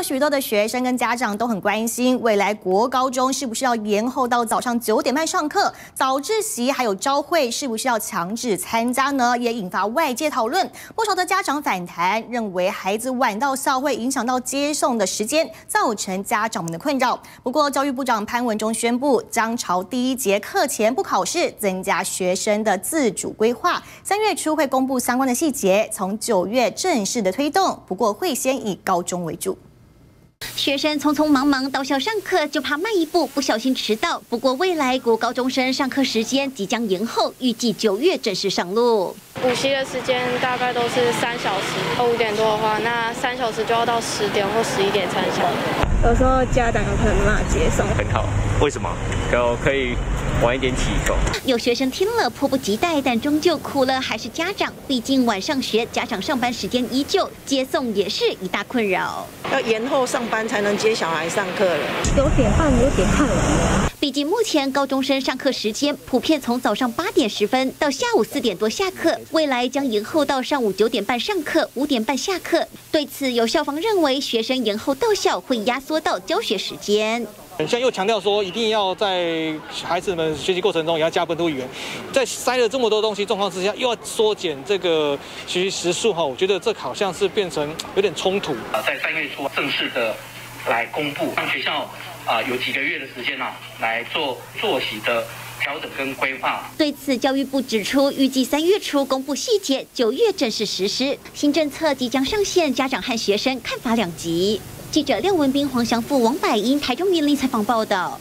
有许多的学生跟家长都很关心，未来国高中是不是要延后到早上九点半上课？早自习还有朝会是不是要强制参加呢？也引发外界讨论。不少的家长反弹，认为孩子晚到校会影响到接送的时间，造成家长们的困扰。不过，教育部长潘文忠宣布，将朝第一节课前不考试，增加学生的自主规划。三月初会公布相关的细节，从九月正式的推动。不过，会先以高中为主。学生匆匆忙忙到校上课，就怕慢一步不小心迟到。不过未来国高中生上课时间即将延后，预计九月正式上路。补习的时间大概都是三小时，五点多的话，那三小时就要到十点或十一点才能下有时候家长有可能没办法接送，很好。为什么？可可以晚一点起床。有学生听了迫不及待，但终究苦了还是家长。毕竟晚上学，家长上班时间依旧，接送也是一大困扰。要延后上班才能接小孩上课了，九点半有点太晚了。毕竟目前高中生上课时间普遍从早上八点十分到下午四点多下课，未来将延后到上午九点半上课，五点半下课。对此，有校方认为学生延后到校会压缩到教学时间。现在又强调说，一定要在孩子们学习过程中也要加本土语言，在塞了这么多东西状况之下，又要缩减这个学习时数哈，我觉得这好像是变成有点冲突。啊，在三月初正式的来公布，让学校啊有几个月的时间呢，来做作息的调整跟规划。对此，教育部指出，预计三月初公布细节，九月正式实施新政策即将上线，家长和学生看法两极。记者廖文斌、黄祥富、王柏英，台中云林采访报道。